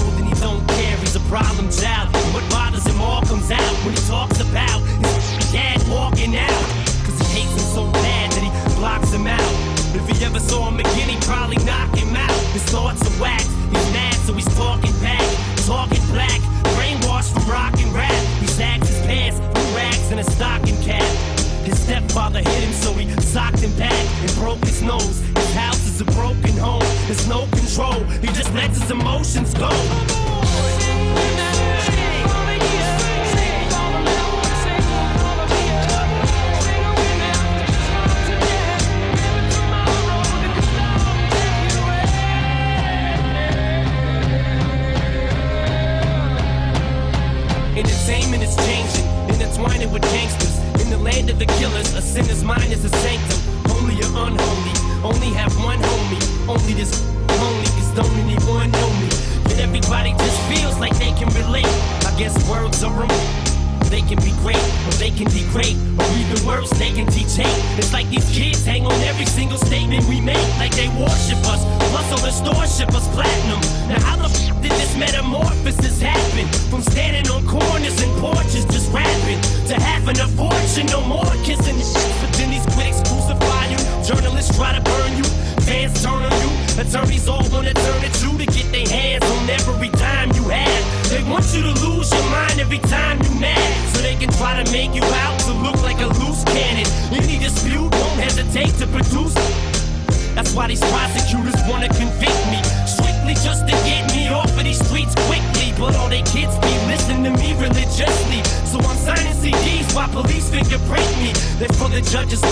cold and he don't care. He's a problem child. What bothers him all comes out when he talks about his dad walking out. Cause he hates him so bad that he blocks him out. If he ever saw him again, he'd probably knock him out. His thoughts are whacked. He's mad, so he's talking back. Talking black. Brainwashed from rock and rap. He sags his pants, blue rags, and a stocking cap. His stepfather hit him, so he socked him back and broke his nose. His house is a broken home. There's no control. He just lets his emotions go. Entertainment is changing, with gangsters. In the land of the killers, a sinner's mind is a sanctum. Holy or unholy, only have one homie. Only this only, cause don't anyone know me. Everybody just feels like they can relate. I guess words are removed. They can be great, or they can degrade, or even worse, they can teach hate. It's like these kids hang on every single statement we make, like they worship us. Plus, all the stores ship us platinum. Now, how the f did this metamorphosis happen? From standing on corners and porches just rapping to having a fortune, no more kissing attorneys all wanna turn it you to get their hands on every dime you have. They want you to lose your mind every time you mad, so they can try to make you out to look like a loose cannon. Any dispute, don't hesitate to produce. That's why these prosecutors wanna convict me, strictly just to get me off of these streets quickly. But all they kids be listening to me religiously, so I'm signing CDs while police fingerprint me. They're for the judge's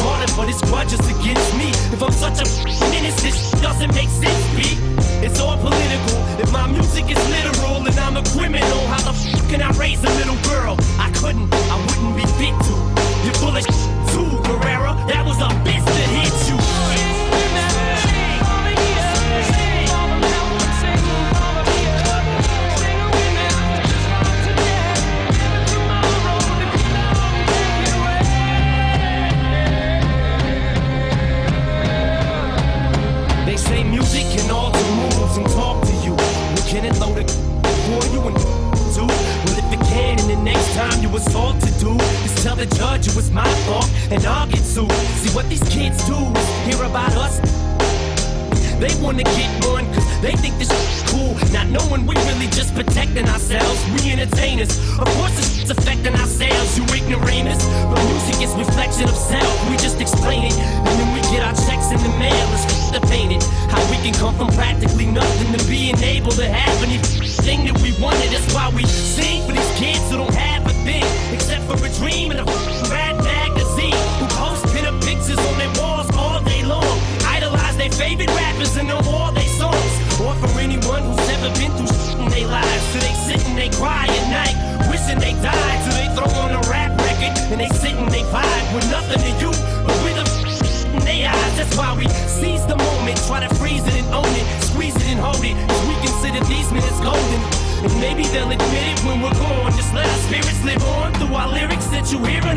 but it's grudges against me. If I'm such a menace, this doesn't make sense, B. It's all political. If my music is literal and I'm a criminal, how the f can I raise a little girl? Judge it was my fault, and I'll get sued. See what these kids do is hear about us. They wanna get on cause they think this is cool. Not knowing we really just protecting ourselves. We entertainers. Of course it's affecting ourselves, you ignoramus. But music is reflection of self. We just explain it. And then we get our checks in the mail. It's the painted. How we can come from practically nothing to being able to have anything that we wanted. That's why we sing a you hear